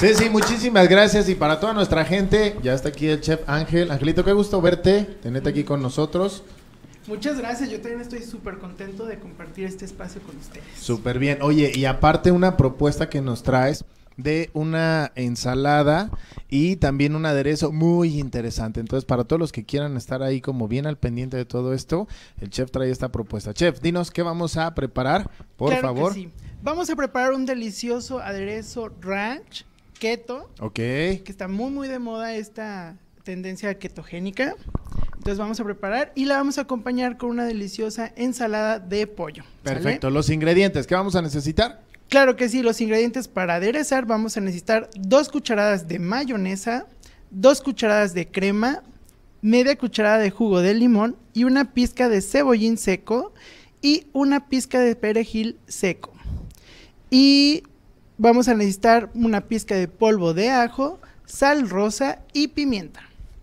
Sí, sí, muchísimas gracias. Y para toda nuestra gente, ya está aquí el chef Ángel. Angelito, qué gusto verte, tenerte aquí con nosotros. Muchas gracias, yo también estoy súper contento de compartir este espacio con ustedes. Súper bien. Oye, y aparte una propuesta que nos traes de una ensalada y también un aderezo muy interesante. Entonces, para todos los que quieran estar ahí como bien al pendiente de todo esto, el chef trae esta propuesta. Chef, dinos qué vamos a preparar, por Claro que favor. sí. Vamos a preparar un delicioso aderezo ranch keto, Ok. que está muy muy de moda esta tendencia ketogénica. Entonces vamos a preparar y la vamos a acompañar con una deliciosa ensalada de pollo. ¿sale? Perfecto. Los ingredientes que vamos a necesitar. Claro que sí, los ingredientes para aderezar vamos a necesitar dos cucharadas de mayonesa, dos cucharadas de crema, media cucharada de jugo de limón y una pizca de cebollín seco y una pizca de perejil seco. Y vamos a necesitar una pizca de polvo de ajo, sal rosa y pimienta.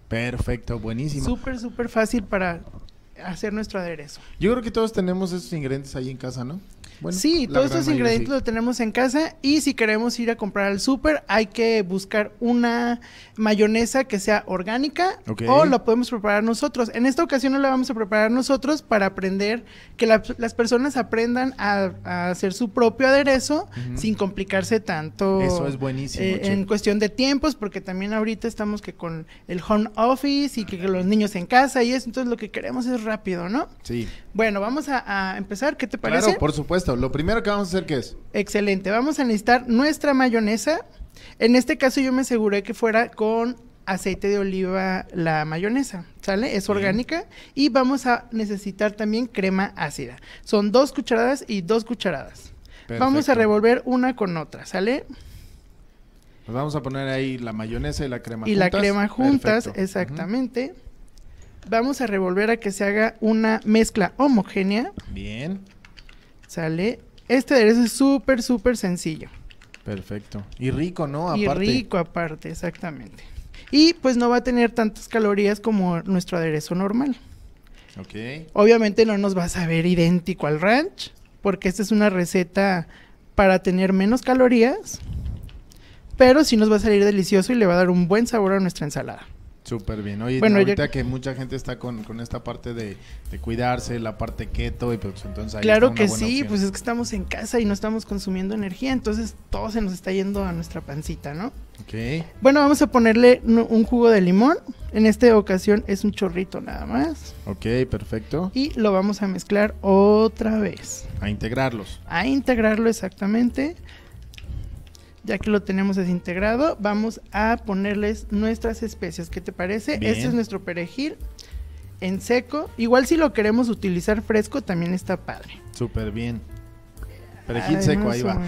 Perfecto, buenísimo. Súper, súper fácil para hacer nuestro aderezo. Yo creo que todos tenemos esos ingredientes ahí en casa, ¿no? Bueno, sí, todos estos ingredientes sí. los tenemos en casa y si queremos ir a comprar al súper hay que buscar una mayonesa que sea orgánica o la podemos preparar nosotros. En esta ocasión no la vamos a preparar nosotros para aprender que la- las personas aprendan a, a hacer su propio aderezo sin complicarse tanto. Eso es buenísimo, eh, en cuestión de tiempos, porque también ahorita estamos que con el home office y que, que los niños en casa y eso, entonces lo que queremos es rápido, ¿no? Sí. Bueno, vamos a, a empezar, ¿qué te parece? Claro, por supuesto. Lo primero que vamos a hacer, ¿qué es? Excelente, vamos a necesitar nuestra mayonesa. En este caso yo me aseguré que fuera con aceite de oliva la mayonesa, ¿sale? Es Bien. orgánica y vamos a necesitar también crema ácida. Son dos cucharadas y dos cucharadas. Vamos a revolver una con otra, ¿sale? Pues vamos a poner ahí la mayonesa y la crema y juntas. la crema juntas, Perfecto. exactamente. Vamos a revolver a que se haga una mezcla homogénea. Bien, ¿sale? Este aderezo es súper, súper sencillo. perfecto. Y rico, ¿no? Y Aparte. rico aparte, exactamente. Y pues no va a tener tantas calorías como nuestro aderezo normal. Ok. Obviamente no nos va a saber idéntico al ranch, porque esta es una receta para tener menos calorías, pero sí nos va a salir delicioso y le va a dar un buen sabor a nuestra ensalada. Súper bien. Oye, Bueno, ahorita que mucha gente está con, con esta parte de, de cuidarse, la parte keto, y pues entonces ahí claro está una que buena sí, opción. pues es que estamos en casa y no estamos consumiendo energía, entonces todo se nos está yendo a nuestra pancita, ¿no? Ok. Bueno, vamos a ponerle un jugo de limón. En esta ocasión es un chorrito nada más. Ok, perfecto. Y lo vamos a mezclar otra vez. A integrarlos. A integrarlo exactamente. Ya que lo tenemos desintegrado, vamos a ponerles nuestras especias. ¿Qué te parece? Bien. Este es nuestro perejil en seco. Igual si lo queremos utilizar fresco, también está padre. Súper bien. Perejil Ay, seco, ahí va.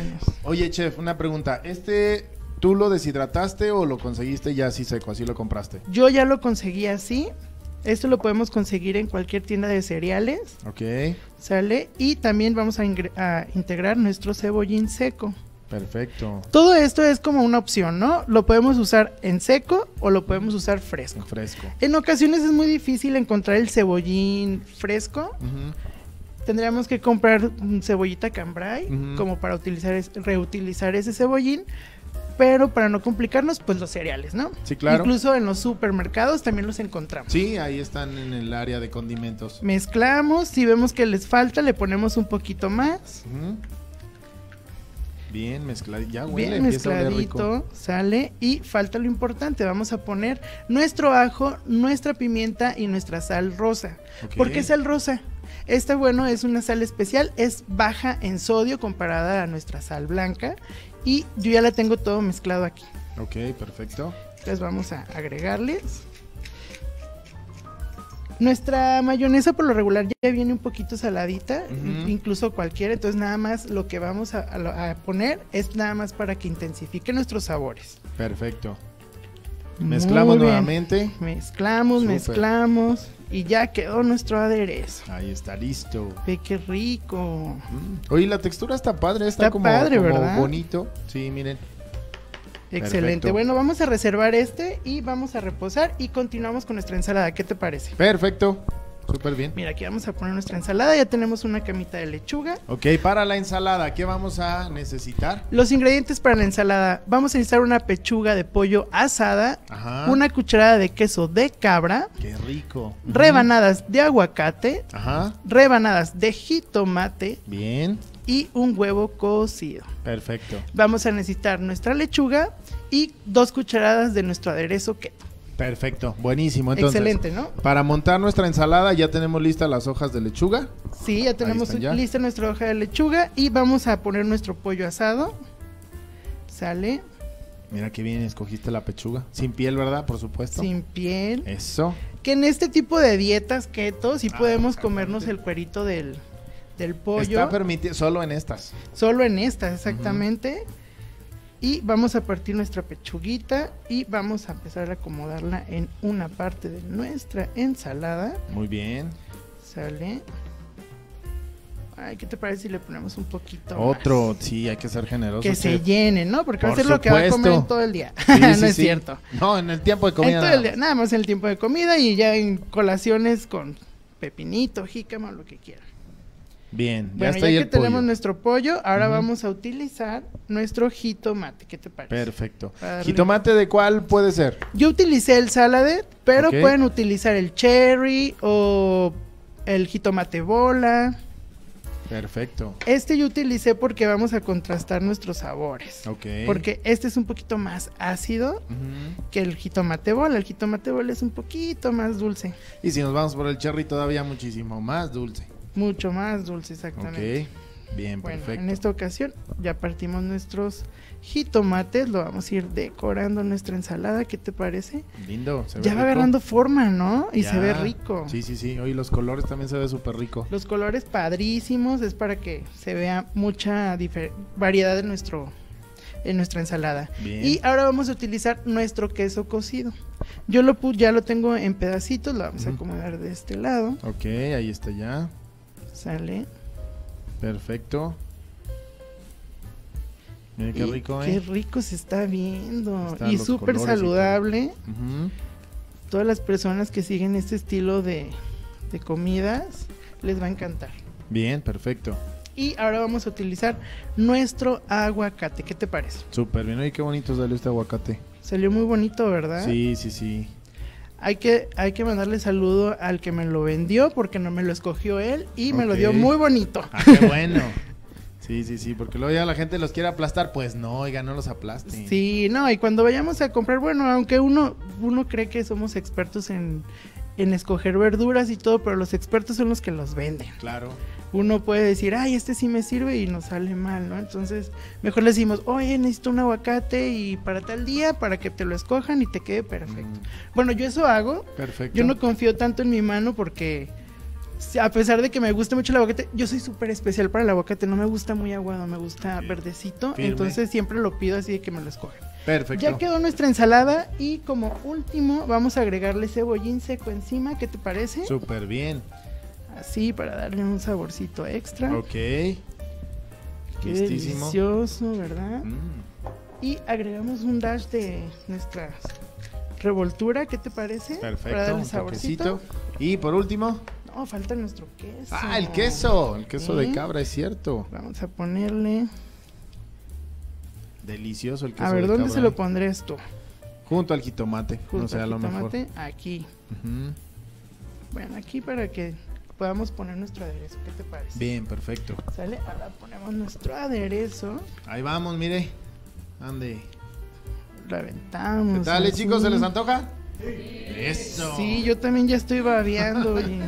Oye, chef, una pregunta. ¿Este tú lo deshidrataste o lo conseguiste ya así seco? Así lo compraste. Yo ya lo conseguí así. Esto lo podemos conseguir en cualquier tienda de cereales. Ok. ¿Sale? Y también vamos a, a integrar nuestro cebollín seco. Perfecto. Todo esto es como una opción, ¿no? Lo podemos usar en seco o lo podemos usar fresco. Fresco. En ocasiones es muy difícil encontrar el cebollín fresco. Ujú. Tendríamos que comprar cebollita cambray Ujú. como para utilizar reutilizar ese cebollín. Pero para no complicarnos, pues los cereales, ¿no? Sí, claro. Incluso en los supermercados también los encontramos. Sí, ahí están en el área de condimentos. Mezclamos, si vemos que les falta, le ponemos un poquito más. Bien mezcladito. Ya huele, Bien mezcladito, sale y falta lo importante, vamos a poner nuestro ajo, nuestra pimienta y nuestra sal rosa. Ok. ¿Por qué sal rosa? Esta, bueno, es una sal especial, es baja en sodio comparada a nuestra sal blanca y yo ya la tengo todo mezclado aquí. Ok, perfecto. Entonces vamos a agregarles. Nuestra mayonesa por lo regular ya viene un poquito saladita, incluso cualquiera, entonces nada más lo que vamos a, a- a poner es nada más para que intensifique nuestros sabores. Perfecto. Mezclamos nuevamente. Mezclamos, mezclamos y ya quedó nuestro aderezo. Ahí está listo. Ve qué rico. Oye, la textura está padre, está, Está como, padre, como ¿verdad? bonito. Sí, miren. Excelente. Perfecto. Bueno, vamos a reservar este y vamos a reposar y continuamos con nuestra ensalada. ¿Qué te parece? Perfecto. súper bien. Mira, aquí vamos a poner nuestra ensalada. Ya tenemos una camita de lechuga. Ok, para la ensalada, ¿qué vamos a necesitar? Los ingredientes para la ensalada. Vamos a necesitar una pechuga de pollo asada, Ajá. una cucharada de queso de cabra, Qué rico. Rebanadas de aguacate, Ajá, rebanadas de jitomate bien, y un huevo cocido. perfecto. Vamos a necesitar nuestra lechuga y dos cucharadas de nuestro aderezo keto. Perfecto, buenísimo. Entonces, Excelente, ¿no? Para montar nuestra ensalada ya tenemos listas las hojas de lechuga. Sí, ya tenemos ya. lista nuestra hoja de lechuga y vamos a poner nuestro pollo asado. Sale Mira qué bien escogiste la pechuga. Sin piel, ¿verdad? Por supuesto. sin piel. Eso. Que en este tipo de dietas keto sí Ah, podemos comernos el cuerito del, del pollo. Está permitido solo en estas. Solo en estas, exactamente. Y vamos a partir nuestra pechuguita y vamos a empezar a acomodarla en una parte de nuestra ensalada. Muy bien. Sale. Ay, ¿qué te parece si le ponemos un poquito Otro, más? sí, hay que ser generoso. Que se llene, ¿no? Porque va a Por ser lo que va a comer en todo el día. Sí, no sí, es sí. cierto. No, en el tiempo de En comida. todo nada el día, nada más en el tiempo de comida y ya en colaciones con pepinito, jícama, lo que quieran. Bien, ya Bueno, está ya ahí que el pollo. tenemos nuestro pollo, ahora vamos a utilizar nuestro jitomate. ¿Qué te parece? Perfecto. Darle- ¿Jitomate de cuál puede ser? Yo utilicé el saladet, pero pueden utilizar el cherry o el jitomate bola. Perfecto. Este yo utilicé porque vamos a contrastar nuestros sabores. Ok. Porque este es un poquito más ácido que el jitomate bola. El jitomate bola es un poquito más dulce. Y si nos vamos por el cherry, todavía muchísimo más dulce. Mucho más dulce, exactamente. Ok. Bien, Bueno, perfecto. en esta ocasión ya partimos nuestros jitomates, lo vamos a ir decorando nuestra ensalada, ¿qué te parece? Lindo. se ve Ya va agarrando forma, ¿no? Y se ve rico. Sí, sí, sí. Hoy los colores también se ve súper rico. Los colores padrísimos, es para que se vea mucha variedad en nuestro en nuestra ensalada. Bien. Y ahora vamos a utilizar nuestro queso cocido. Yo lo ya lo tengo en pedacitos, lo vamos a acomodar de este lado. Ok, ahí está ya. Sale. Perfecto. Mira qué Y rico, Qué ¿eh? rico se está viendo. Están y súper y saludable. Todas las personas que siguen este estilo de, de comidas les va a encantar. Bien, perfecto. Y ahora vamos a utilizar nuestro aguacate. ¿Qué te parece? Súper bien. Oye, qué bonito salió este aguacate. Salió muy bonito, ¿verdad? Sí, sí, sí. Hay que, hay que mandarle saludo al que me lo vendió porque no me lo escogió él y me lo dio muy bonito. Ah, qué bueno. Sí, sí, sí, porque luego ya la gente los quiere aplastar, pues no, oiga, no los aplasten. Sí, no, y cuando vayamos a comprar, bueno, aunque uno, uno cree que somos expertos en, en escoger verduras y todo, pero los expertos son los que los venden. Claro. Uno puede decir, ay, este sí me sirve y nos sale mal, ¿no? Entonces, mejor le decimos, oye, necesito un aguacate y para tal día, para que te lo escojan y te quede perfecto. Mm, Bueno, yo eso hago, perfecto. Yo no confío tanto en mi mano porque a pesar de que me gusta mucho el aguacate, yo soy súper especial para el aguacate, no me gusta muy aguado, me gusta verdecito, Firme. entonces siempre lo pido así de que me lo escogen. Perfecto. Ya quedó nuestra ensalada y como último vamos a agregarle cebollín seco encima, ¿qué te parece? Súper bien. Así para darle un saborcito extra. Ok. Qué listísimo. delicioso, ¿verdad? Mm, Y agregamos un dash de nuestra revoltura, ¿qué te parece? Para perfecto. darle Un saborcito. Y por último. No, falta nuestro queso. Ah, el queso. El queso de cabra, es cierto. Vamos a ponerle. Delicioso el queso A ver, de ¿dónde cabra, se lo pondrías tú? Junto al jitomate. Junto no sé, a al lo mejor. jitomate, Aquí. Bueno, aquí para que podamos poner nuestro aderezo. ¿Qué te parece? Bien, perfecto. ¿Sale? Ahora ponemos nuestro aderezo. Ahí vamos, mire. Ande. Lo aventamos. ¿Qué tal, así. chicos? ¿Se les antoja? Eso. Sí, yo también ya estoy babeando. y-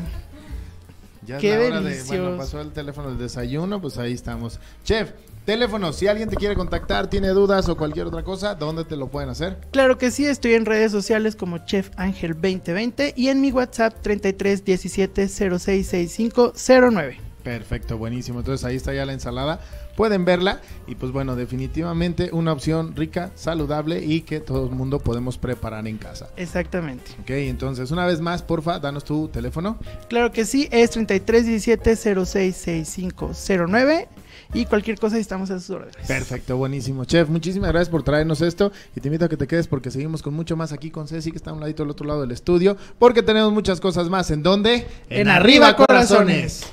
Ya es Qué la hora de, delicioso. bueno, pasó el teléfono del desayuno, pues ahí estamos. Chef, teléfono, si alguien te quiere contactar, tiene dudas o cualquier otra cosa, ¿dónde te lo pueden hacer? Claro que sí, estoy en redes sociales como Chef Ángel 2020 y en mi WhatsApp 33 17 06 65 09. Perfecto, buenísimo. Entonces ahí está ya la ensalada. pueden verla y pues bueno, definitivamente una opción rica, saludable y que todo el mundo podemos preparar en casa. Exactamente. Ok, entonces una vez más, porfa, danos tu teléfono. Claro que sí, es 3317-066509 y cualquier cosa estamos a sus órdenes. Perfecto, buenísimo. Chef, muchísimas gracias por traernos esto y te invito a que te quedes porque seguimos con mucho más aquí con Ceci, que está a un ladito del otro lado del estudio, porque tenemos muchas cosas más. ¿En dónde? En Arriba Corazones.